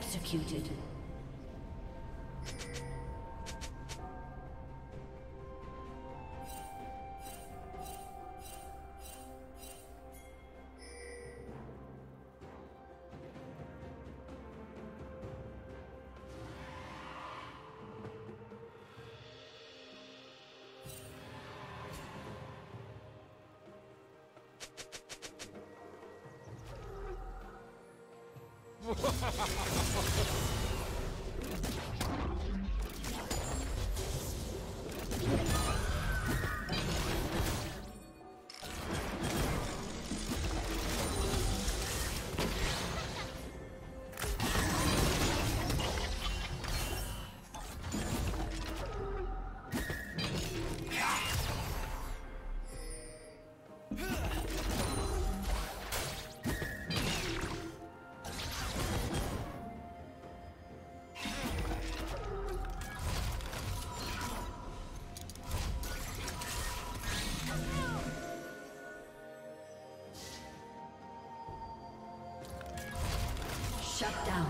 executed. Shut down.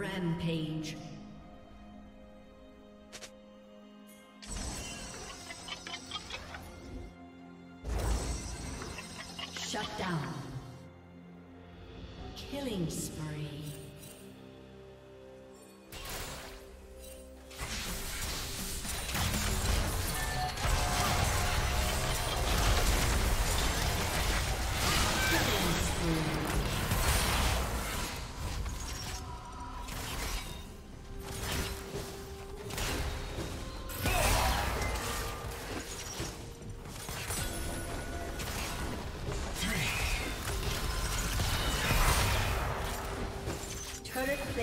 Rampage.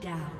Down.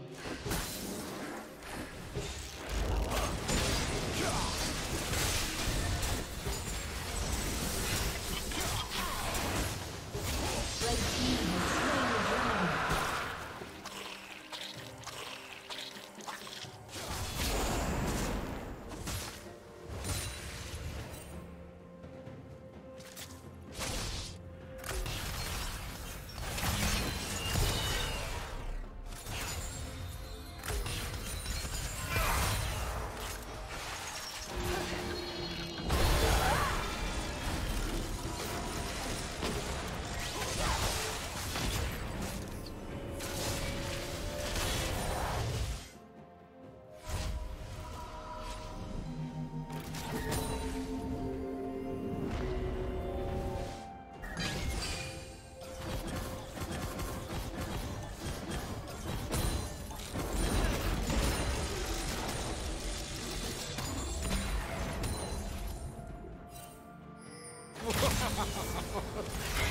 Ha, ha, ha.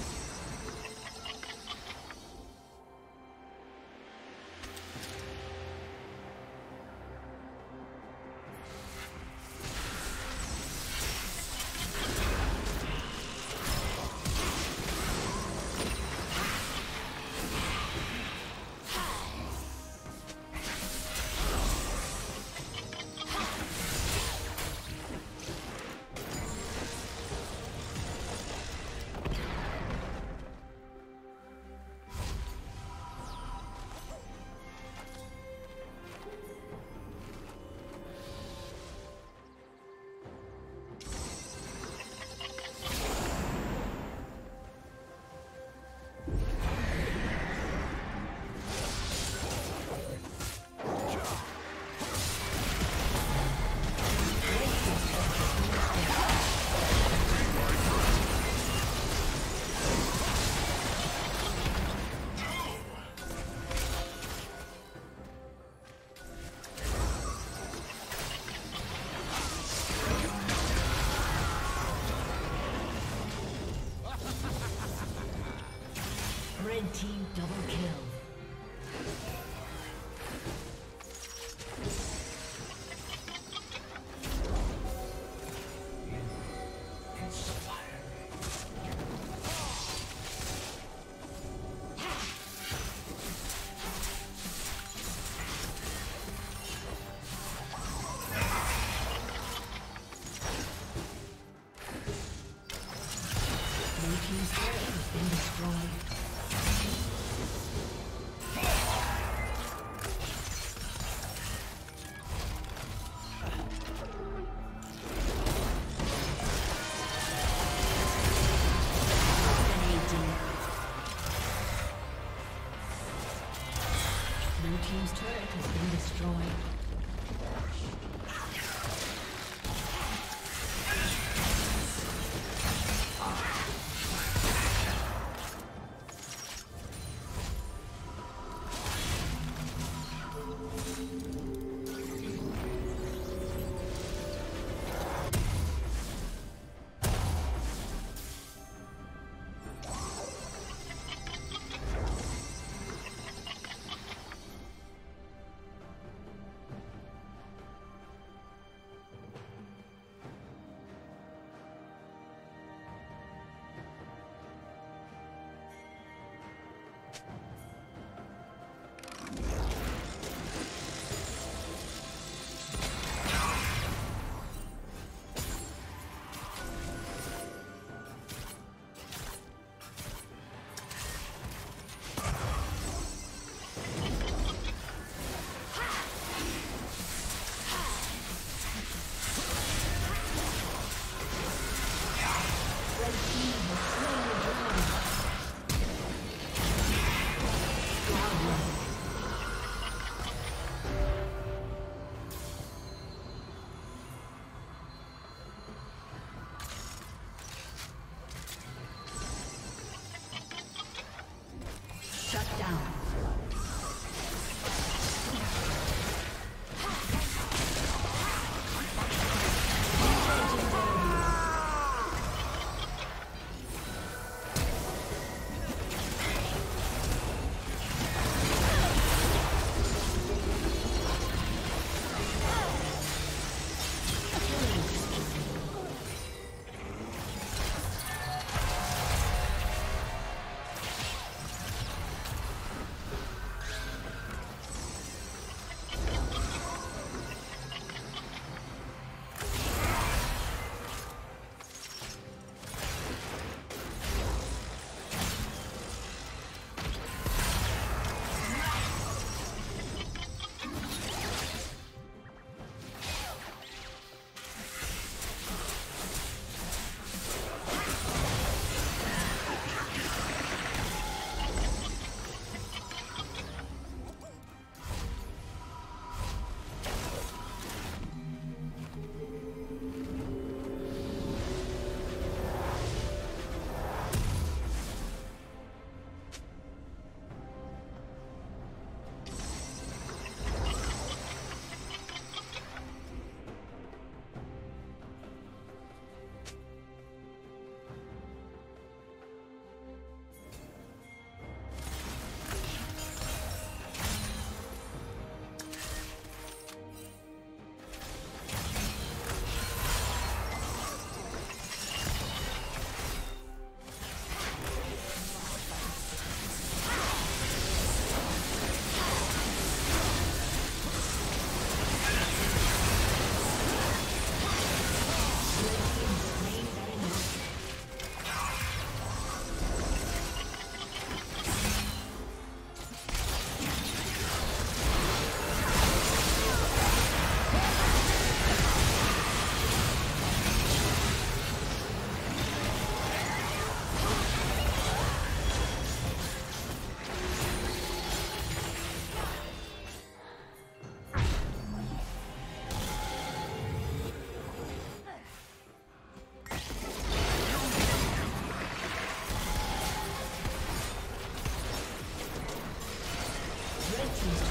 team's